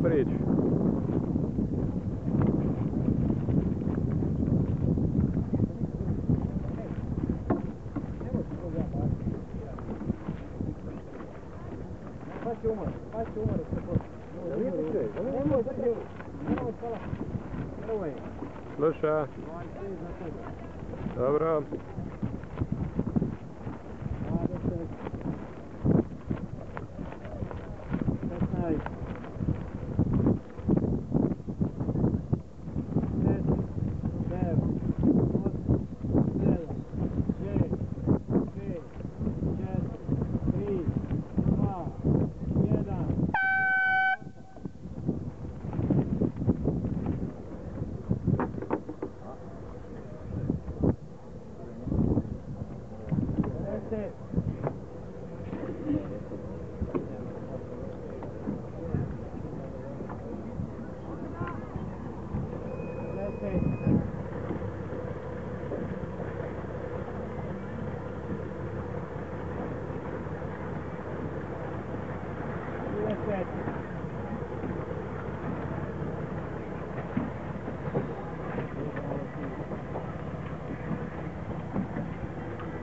frente. Face uma, face uma, por favor. Não, não, não, não, não, não, não, não, Слушай. Добро. That's nice.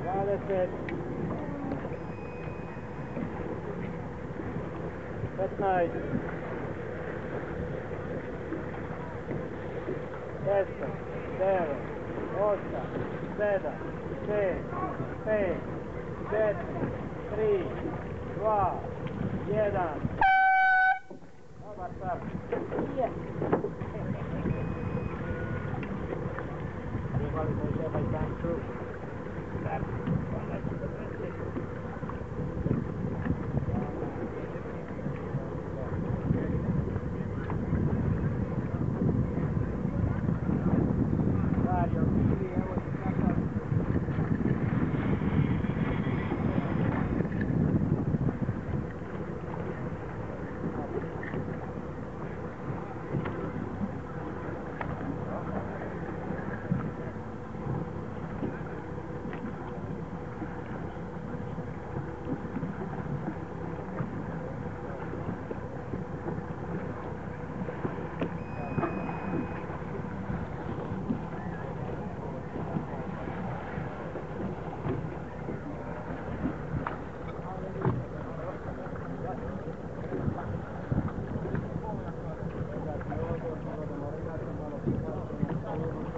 Dvadeset. Petnaest. Deset. Devet. Osam. Sedam. Šest. Pet. Četiri. Tri. Dva. Jedan. probably going to have my time through.